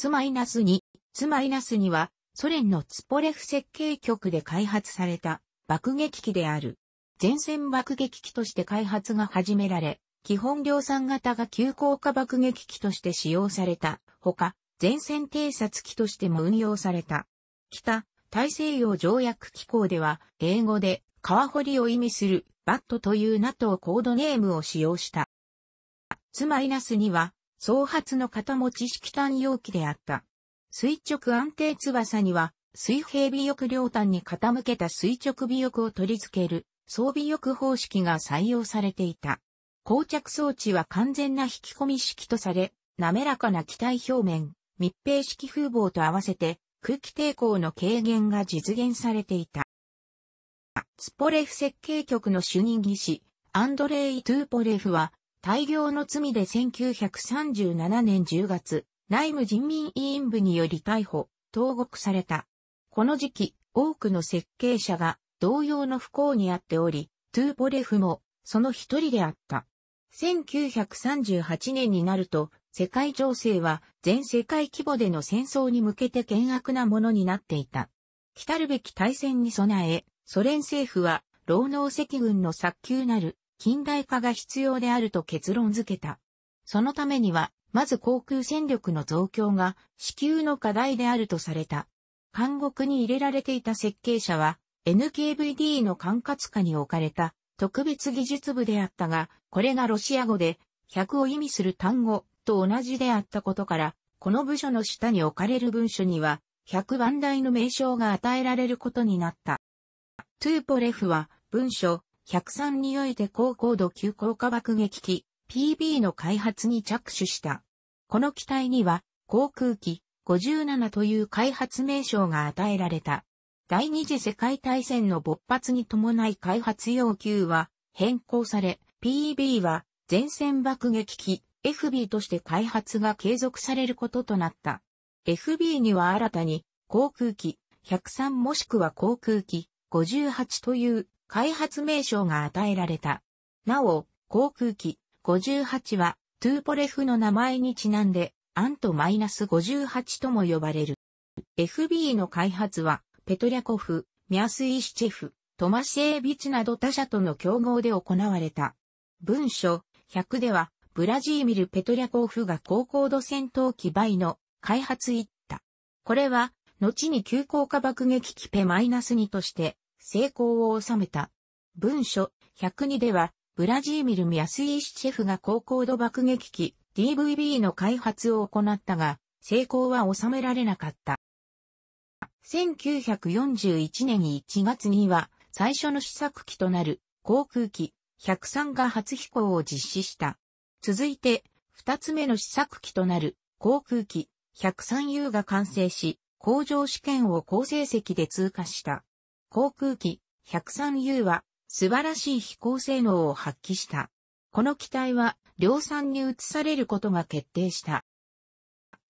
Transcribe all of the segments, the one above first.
ツマイナス2、ツマイナス2は、ソ連のツポレフ設計局で開発された爆撃機である。前線爆撃機として開発が始められ、基本量産型が急降下爆撃機として使用された。ほか、前線偵察機としても運用された。北、大西洋条約機構では、英語で川堀を意味するバットという NATO コードネームを使用した。ツマイナスには、総発の肩持ち式単容器であった。垂直安定翼には、水平尾翼両端に傾けた垂直尾翼を取り付ける装備翼方式が採用されていた。膠着装置は完全な引き込み式とされ、滑らかな機体表面、密閉式風防と合わせて空気抵抗の軽減が実現されていた。ツポレフ設計局の主任技師、アンドレイ・トゥーポレフは、大量の罪で1937年10月、内務人民委員部により逮捕、投獄された。この時期、多くの設計者が同様の不幸にあっており、トゥーポレフもその一人であった。1938年になると、世界情勢は全世界規模での戦争に向けて険悪なものになっていた。来るべき大戦に備え、ソ連政府は、労農赤軍の早急なる近代化が必要であると結論付けた。そのためには、まず航空戦力の増強が至急の課題であるとされた。監獄に入れられていた設計者は、NKVD の管轄下に置かれた特別技術部であったが、これがロシア語で100を意味する単語と同じであったことから、この部署の下に置かれる文書には100番台の名称が与えられることになった。トゥーポレフは文書103において高高度急降下爆撃機 PB の開発に着手した。この機体には航空機57という開発名称が与えられた。第二次世界大戦の勃発に伴い開発要求は変更され、PB は前線爆撃機 FB として開発が継続されることとなった。FB には新たに航空機103もしくは航空機58という開発名称が与えられた。なお、航空機58はトゥーポレフの名前にちなんでアントマイナス58とも呼ばれる。FB の開発はペトリャコフ、ミャスイシチェフ、トマシェービチなど他社との競合で行われた。文書100では、ブラジーミル・ペトリャコフが高高度戦闘機倍の開発一った。これは、後に急降下爆撃機ペマイナス2として成功を収めた。文書102では、ブラジーミル・ミャスイシチェフが高高度爆撃機 DVB の開発を行ったが、成功は収められなかった。1941年1月には最初の試作機となる航空機103が初飛行を実施した。続いて二つ目の試作機となる航空機 103U が完成し工場試験を高成績で通過した。航空機 103U は素晴らしい飛行性能を発揮した。この機体は量産に移されることが決定した。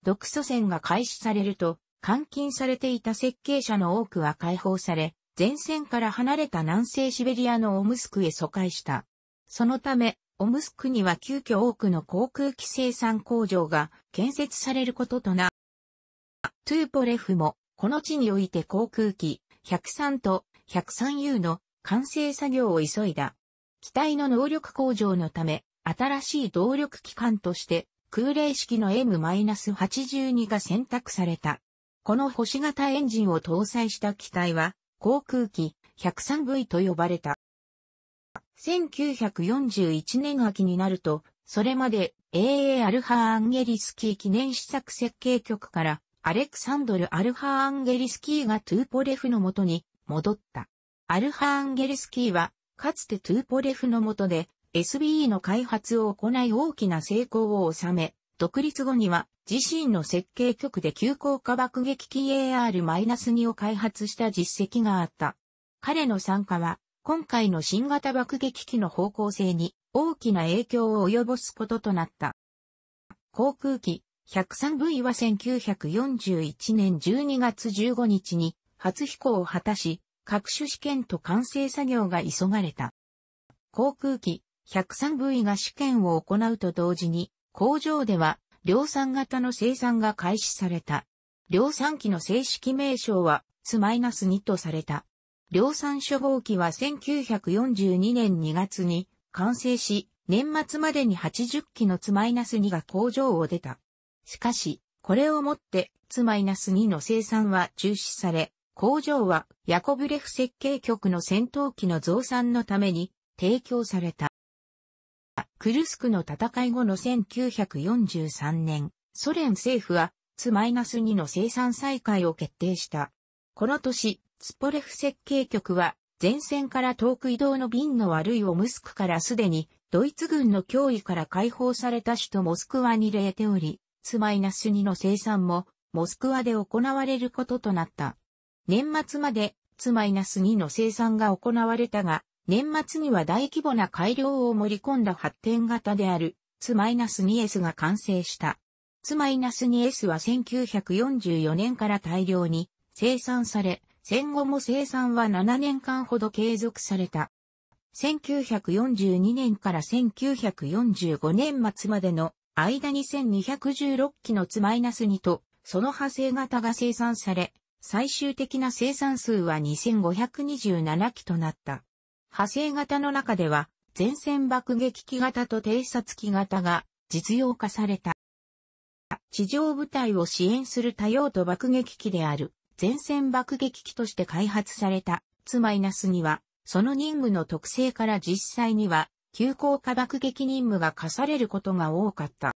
独ソ戦が開始されると監禁されていた設計者の多くは解放され、前線から離れた南西シベリアのオムスクへ疎開した。そのため、オムスクには急遽多くの航空機生産工場が建設されることとな。トゥーポレフも、この地において航空機103と 103U の完成作業を急いだ。機体の能力向上のため、新しい動力機関として空冷式の M-82 が選択された。この星型エンジンを搭載した機体は、航空機 103V と呼ばれた。1941年秋になると、それまで AA アルハーアンゲリスキー記念試作設計局からアレクサンドル・アルハーアンゲリスキーがトゥーポレフの元に戻った。アルハーアンゲリスキーは、かつてトゥーポレフの元で SBE の開発を行い大きな成功を収め、独立後には自身の設計局で急降下爆撃機 AR-2 を開発した実績があった。彼の参加は今回の新型爆撃機の方向性に大きな影響を及ぼすこととなった。航空機 103V は1941年12月15日に初飛行を果たし、各種試験と完成作業が急がれた。航空機 103V が試験を行うと同時に工場では量産型の生産が開始された。量産機の正式名称は、ツ -2 とされた。量産初号機は1942年2月に完成し、年末までに80機のツ -2 が工場を出た。しかし、これをもってツ -2 の生産は中止され、工場はヤコブレフ設計局の戦闘機の増産のために提供された。クルスクの戦い後の1943年、ソ連政府はツ -2 の生産再開を決定した。この年、ツポレフ設計局は前線から遠く移動の便の悪いオムスクからすでにドイツ軍の脅威から解放された首都モスクワに入れており、ツ -2 の生産もモスクワで行われることとなった。年末までツ -2 の生産が行われたが、年末には大規模な改良を盛り込んだ発展型であるツ -2S が完成した。ツ -2S は1944年から大量に生産され、戦後も生産は7年間ほど継続された。1942年から1945年末までの間に1216機のツ -2 とその派生型が生産され、最終的な生産数は2527機となった。派生型の中では、前線爆撃機型と偵察機型が実用化された。地上部隊を支援する多用途爆撃機である前線爆撃機として開発されたツマイナスには、その任務の特性から実際には、急降下爆撃任務が課されることが多かった。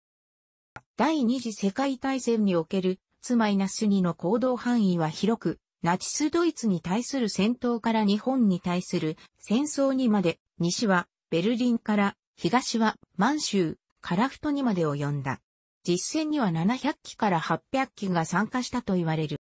第二次世界大戦におけるツマイナス2の行動範囲は広く、ナチスドイツに対する戦闘から日本に対する戦争にまで、西はベルリンから東は満州、カラフトにまで及んだ。実戦には700機から800機が参加したと言われる。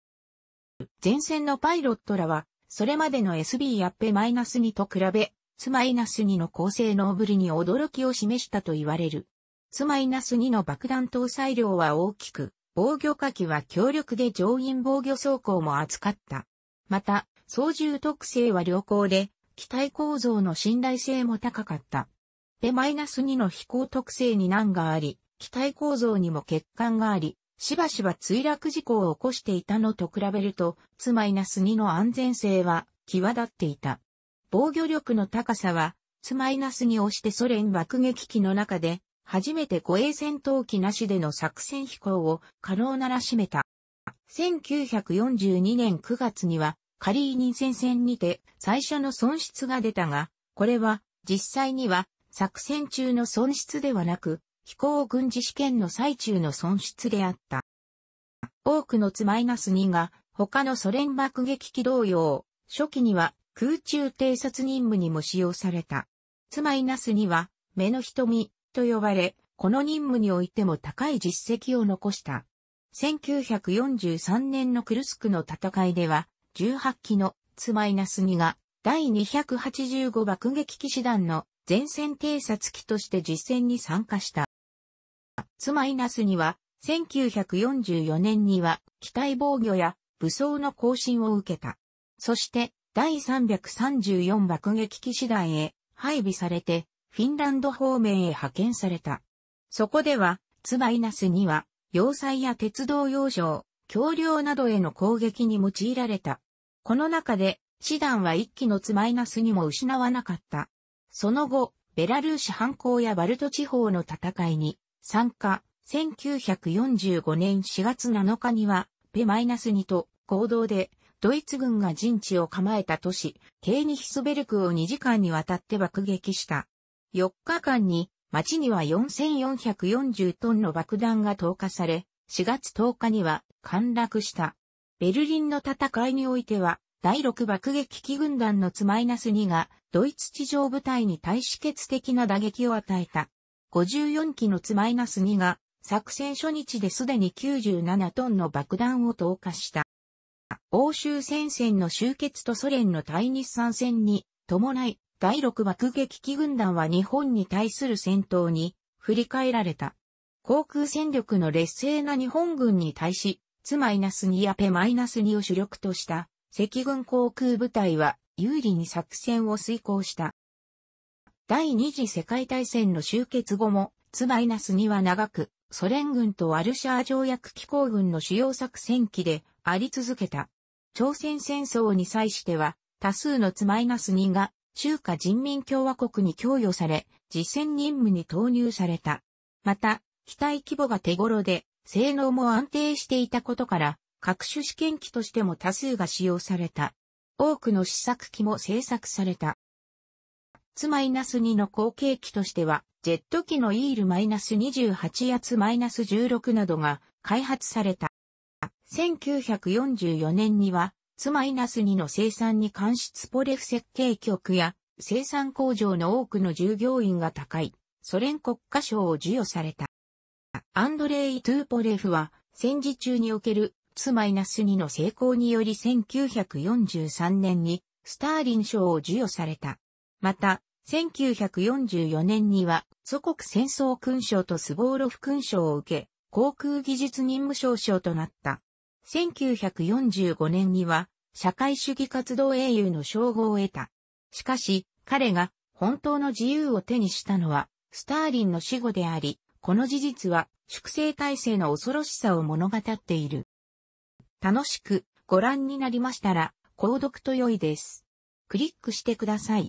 前線のパイロットらは、それまでの SB やペ -2 と比べ、ツマイナス -2 の高性能ぶりに驚きを示したと言われる。ツマイナス -2 の爆弾搭載量は大きく、防御火器は強力で上院防御装甲も扱った。また、操縦特性は良好で、機体構造の信頼性も高かった。ペ -2 の飛行特性に難があり、機体構造にも欠陥があり、しばしば墜落事故を起こしていたのと比べると、ツマイナス -2 の安全性は際立っていた。防御力の高さは、ツ -2 をしてソ連爆撃機の中で、初めて護衛戦闘機なしでの作戦飛行を可能ならしめた。1942年9月には、カリーニン戦線にて最初の損失が出たが、これは実際には作戦中の損失ではなく、飛行軍事試験の最中の損失であった。多くのツマイナス -2 が他のソ連爆撃機同様、初期には空中偵察任務にも使用された。ツ -2 は目の瞳と呼ばれ、この任務においても高い実績を残した。1943年のクルスクの戦いでは、18機のツ -2 が第285爆撃機師団の前線偵察機として実戦に参加した。ツマイナスには、1944年には、機体防御や武装の更新を受けた。そして、第334爆撃機師団へ配備されて、フィンランド方面へ派遣された。そこでは、ツマイナスには、要塞や鉄道要衝、橋梁などへの攻撃に用いられた。この中で、師団は一機のツマイナスにも失わなかった。その後、ベラルーシ反攻やバルト地方の戦いに参加、1945年4月7日には、ペマイナス -2 と合同で、ドイツ軍が陣地を構えた都市、ケーニヒスベルクを2時間にわたって爆撃した。4日間に、町には4440トンの爆弾が投下され、4月10日には陥落した。ベルリンの戦いにおいては、第6爆撃機軍団のツマイナス2が、ドイツ地上部隊に対止血的な打撃を与えた。54機のツマイナス2が作戦初日ですでに97トンの爆弾を投下した。欧州戦線の終結とソ連の対日参戦に伴い、第6爆撃機軍団は日本に対する戦闘に振り返られた。航空戦力の劣勢な日本軍に対し、ツマイナス2やペマイナス2を主力とした赤軍航空部隊は有利に作戦を遂行した。第二次世界大戦の終結後も、ツマイナスには長くソ連軍とワルシャー条約機構軍の主要作戦機であり続けた。朝鮮戦争に際しては、多数のツマイナス2が中華人民共和国に供与され、実戦任務に投入された。また、機体規模が手頃で、性能も安定していたことから、各種試験機としても多数が使用された。多くの試作機も製作された。ツマイナス2の後継機としては、ジェット機のイールマイナス -28 やツマイナス16などが開発された。1944年には、ツマイナス2の生産に関しツポレフ設計局や生産工場の多くの従業員が高いソ連国家賞を授与された。アンドレイ・トゥーポレフは戦時中におけるツマイナス2の成功により1943年にスターリン賞を授与された。また、1944年には祖国戦争勲章とスボーロフ勲章を受け、航空技術任務賞賞となった。1945年には社会主義活動英雄の称号を得た。しかし、彼が本当の自由を手にしたのはスターリンの死後であり、この事実は粛清体制の恐ろしさを物語っている。楽しくご覧になりましたら、購読と良いです。クリックしてください。